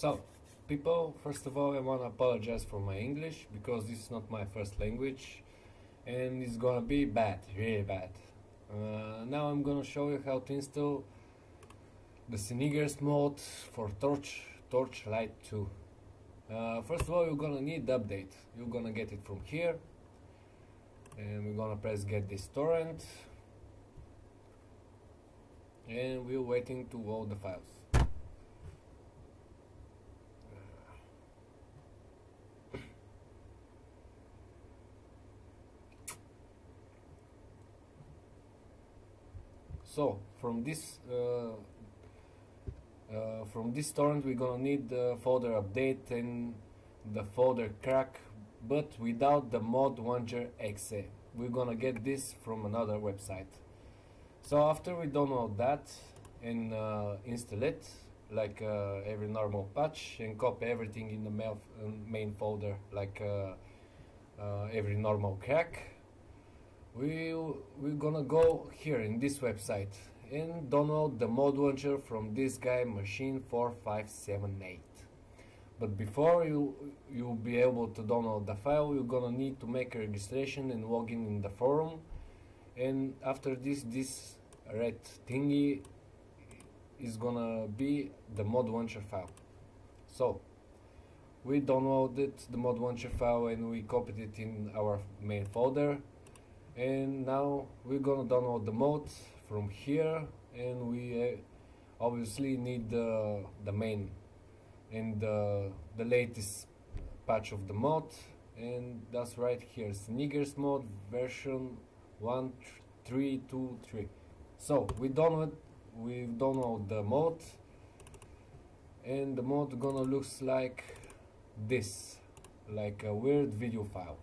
So, people, first of all, I want to apologize for my English because this is not my first language and it's gonna be bad, really bad. Uh, now I'm gonna show you how to install the Synergies mod for Torch Torchlight 2. Uh, first of all, you're gonna need the update. You're gonna get it from here, and we're gonna press get this torrent, and we're waiting to load the files. So from this uh, uh, from this torrent we're gonna need the folder update and the folder crack but without the mod launcher exe we're gonna get this from another website. So after we download that and uh, install it like uh, every normal patch and copy everything in the uh, main folder like uh, every normal crack we we're gonna go here in this website and download the mod launcher from this guy machine 4578 but before you you'll be able to download the file you're gonna need to make a registration and login in the forum. And after this this red thingy is gonna be the mod launcher file. So we downloaded the mod launcher file and we copied it in our main folder and now we're gonna download the mod from here and we uh, obviously need the, the main and the, the latest patch of the mod. And that's right here Synergies mod version 1323 so we download we download the mod. And the mod gonna looks like this like a weird video file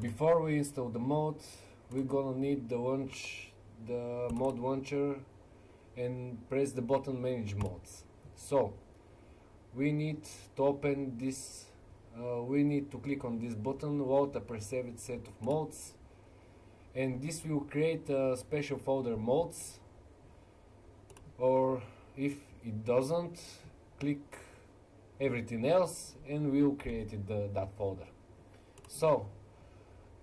before we install the mod we're gonna need the launch the mod launcher and press the button manage mods. So we need to open this uh, we need to click on this button load a preserved set of mods and this will create a special folder mods. Or if it doesn't click everything else and we'll create the, that folder. So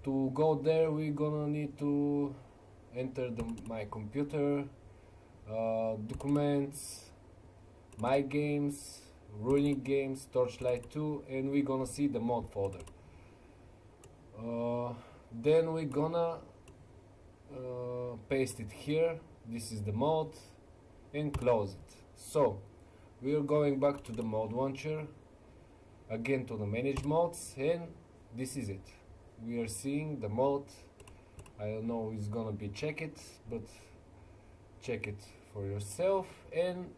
to go there we're gonna need to enter the, my computer uh, documents my games Runic Games torchlight 2 and we're gonna see the mod folder. Uh, then we're gonna uh, paste it here. This is the mod and close it. So we are going back to the mod launcher again to the manage mods and this is it we are seeing the mod I don't know it's gonna be check it but check it for yourself. And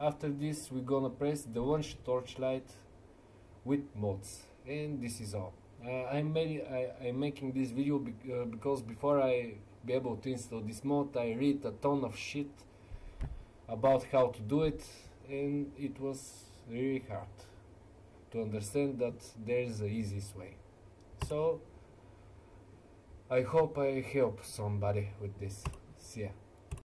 after this we're gonna press the launch torchlight with mods and this is all. Uh, I'm, I, am making this video be uh, because before I be able to install this mod I read a ton of shit about how to do it. And it was really hard to understand that there is a easiest way. So I hope I help somebody with this. See ya